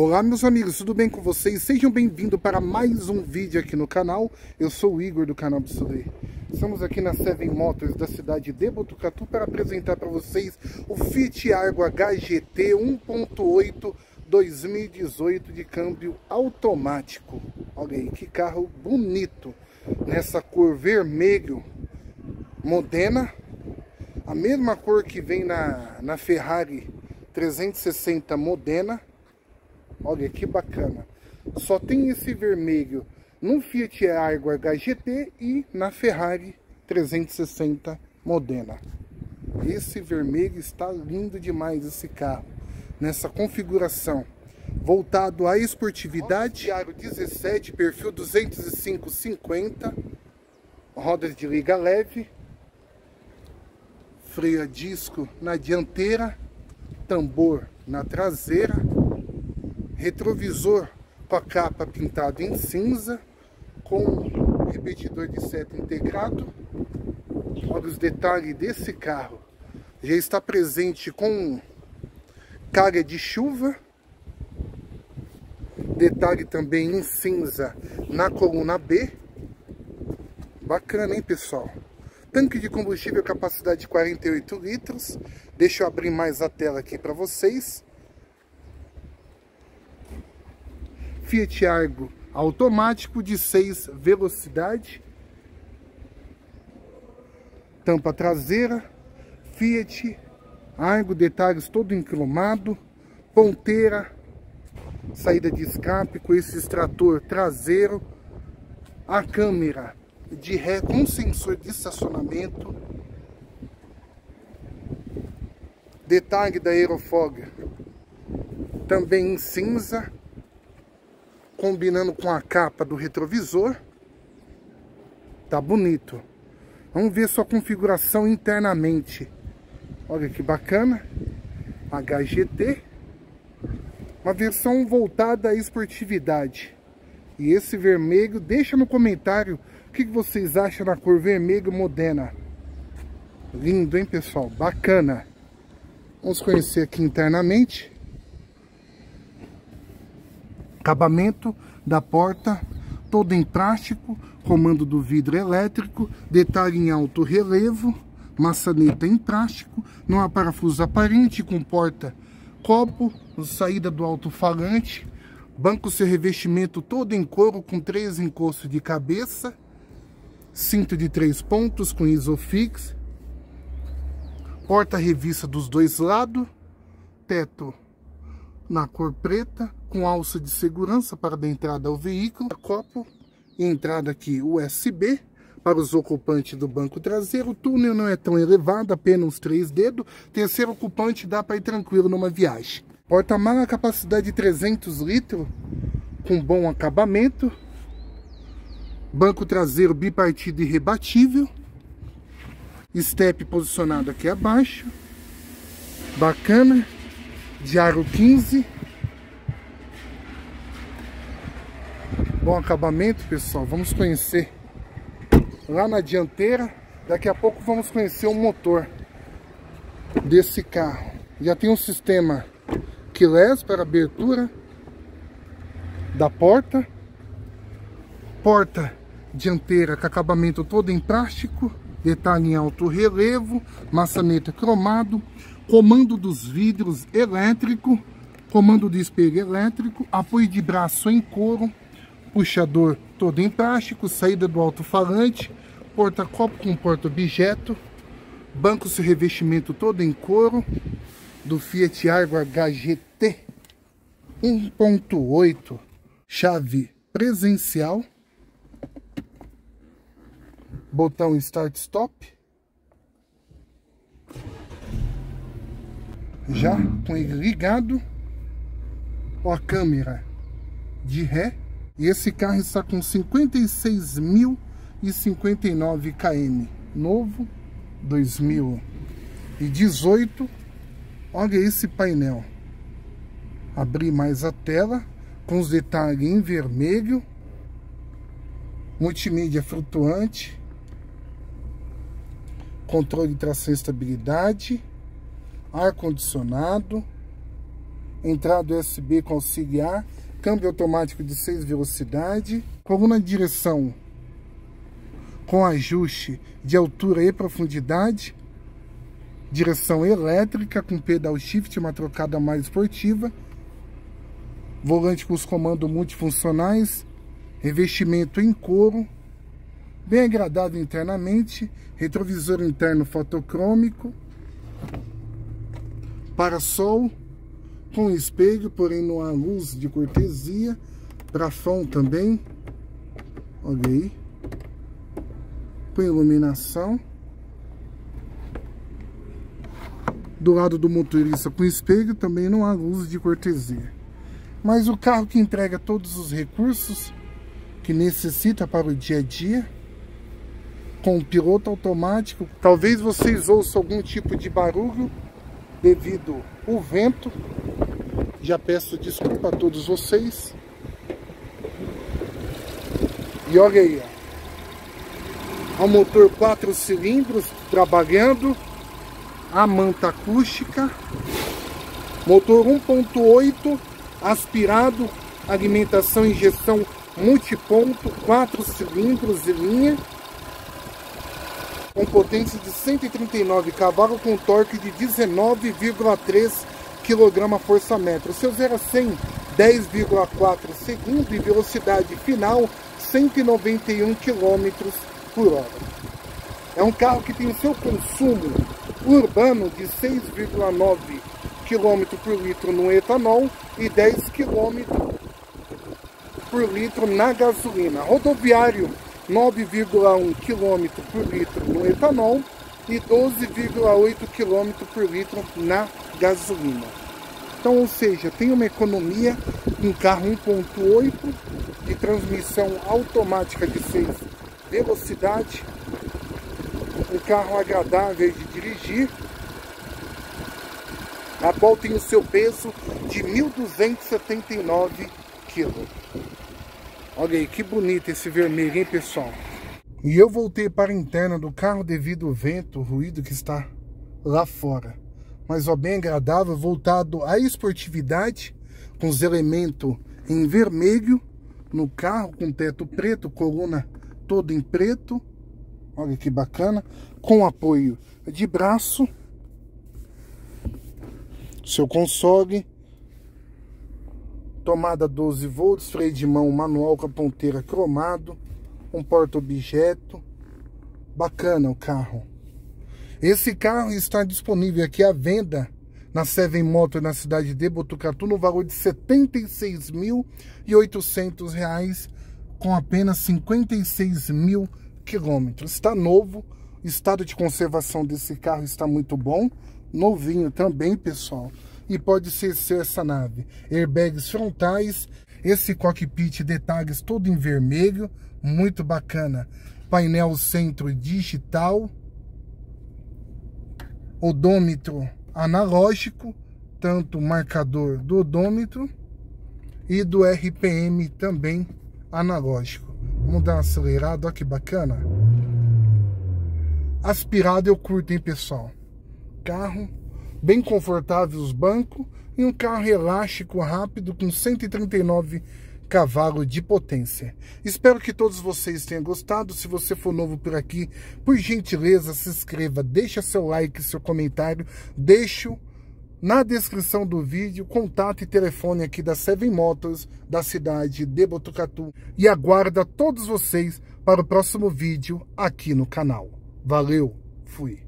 Olá meus amigos, tudo bem com vocês? Sejam bem-vindos para mais um vídeo aqui no canal. Eu sou o Igor do canal do Sulê. Estamos aqui na Seven Motors da cidade de Botucatu para apresentar para vocês o Fiat Argo HGT 1.8 2018 de câmbio automático. Olha aí, que carro bonito. Nessa cor vermelho, Modena. A mesma cor que vem na, na Ferrari 360 Modena Olha que bacana. Só tem esse vermelho no Fiat Argo HGT e na Ferrari 360 Modena. Esse vermelho está lindo demais esse carro. Nessa configuração. Voltado à esportividade. Aro 17, perfil 205-50. Rodas de liga leve. Freio a disco na dianteira. Tambor na traseira retrovisor com a capa pintada em cinza, com repetidor de seta integrado. Olha os detalhes desse carro. Já está presente com carga de chuva. Detalhe também em cinza na coluna B. Bacana, hein, pessoal? Tanque de combustível, capacidade de 48 litros. Deixa eu abrir mais a tela aqui para vocês. Fiat Argo automático de 6 velocidade. Tampa traseira. Fiat Argo, detalhes todo encromado. Ponteira. Saída de escape com esse extrator traseiro. A câmera de ré com sensor de estacionamento. Detalhe da aerofog também em cinza combinando com a capa do retrovisor. Tá bonito. Vamos ver sua configuração internamente. Olha que bacana. HGT. Uma versão voltada à esportividade. E esse vermelho, deixa no comentário o que vocês acham da cor vermelho moderna. Lindo, hein, pessoal? Bacana. Vamos conhecer aqui internamente acabamento da porta todo em plástico, comando do vidro elétrico, detalhe em alto relevo, maçaneta em plástico, não há parafuso aparente, com porta copo, saída do alto-falante, banco seu revestimento todo em couro com três encostos de cabeça, cinto de três pontos com isofix, porta revista dos dois lados, teto na cor preta, com alça de segurança para a entrada ao veículo, copo entrada aqui USB para os ocupantes do banco traseiro. O túnel não é tão elevado, apenas três dedos. Terceiro ocupante dá para ir tranquilo numa viagem. Porta-mala capacidade de 300 litros, com bom acabamento. Banco traseiro bipartido e rebatível. Step posicionado aqui abaixo. Bacana. Diário 15. Bom acabamento, pessoal. Vamos conhecer lá na dianteira. Daqui a pouco vamos conhecer o motor desse carro. Já tem um sistema keyless para abertura da porta. Porta dianteira com acabamento todo em plástico. Detalhe em alto relevo. Maçaneta cromado comando dos vidros elétrico, comando de espelho elétrico, apoio de braço em couro, puxador todo em plástico, saída do alto-falante, porta-copo com porta-objeto, banco de revestimento todo em couro, do Fiat Argo HGT 1.8, chave presencial, botão Start-Stop, já com ele ligado ó, a câmera de ré e esse carro está com 56.059 km. Novo 2018 olha esse painel. Abrir mais a tela com os detalhes em vermelho. Multimídia flutuante. Controle de tração e estabilidade. Ar-condicionado, entrada USB com auxiliar, câmbio automático de 6 velocidades, coluna de direção com ajuste de altura e profundidade, direção elétrica com pedal shift, uma trocada mais esportiva, volante com os comandos multifuncionais, revestimento em couro, bem agradável internamente, retrovisor interno fotocrômico, para-sol com espelho, porém não há luz de cortesia, trafão também, olha aí, com iluminação, do lado do motorista com espelho também não há luz de cortesia. Mas o carro que entrega todos os recursos que necessita para o dia a dia, com piloto automático, talvez vocês ouçam algum tipo de barulho devido ao vento. Já peço desculpa a todos vocês. E olha aí, ó. O motor 4 cilindros trabalhando a manta acústica, motor 1.8 aspirado, alimentação injeção multiponto, 4 cilindros e linha, com potência de 139 cavalos com torque de 19,3 kgfm. Seu 0 a 100, 10,4 segundos e velocidade final 191 km por hora. É um carro que tem seu consumo urbano de 6,9 km por litro no etanol e 10 km por litro na gasolina. Rodoviário 9,1 km por litro no etanol e 12,8 km por litro na gasolina. Então, ou seja, tem uma economia um carro 1.8 de transmissão automática de 6 velocidade um carro agradável de dirigir, a qual tem o seu peso de 1.279 quilos. Olha aí, que bonito esse vermelho, hein, pessoal? E eu voltei para a interna do carro devido ao vento, o ruído que está lá fora. Mas ó, bem agradável, voltado à esportividade, com os elementos em vermelho no carro, com teto preto, coluna toda em preto, Olha que bacana. Com apoio de braço. Seu console. Tomada 12 volts, freio de mão manual com a ponteira cromado. Um porta-objeto. Bacana o carro. Esse carro está disponível aqui à venda na Seven Motor na cidade de Botucatu no valor de R$ 76.800 com apenas 56 mil quilômetros. Está novo, o estado de conservação desse carro está muito bom, novinho também, pessoal. E pode ser, ser essa nave. Airbags frontais, esse cockpit detalhes todo em vermelho, muito bacana. Painel centro digital, odômetro analógico, tanto marcador do odômetro e do RPM também analógico. Vamos dar uma acelerada, olha que bacana. Aspirado eu curto, hein, pessoal? Carro bem confortável os bancos e um carro elástico rápido com 139 cavalos de potência. Espero que todos vocês tenham gostado. Se você for novo por aqui, por gentileza, se inscreva, deixa seu like, seu comentário, deixa na descrição do vídeo, contato e telefone aqui da Seven Motors, da cidade de Botucatu. E aguarda todos vocês para o próximo vídeo aqui no canal. Valeu, fui!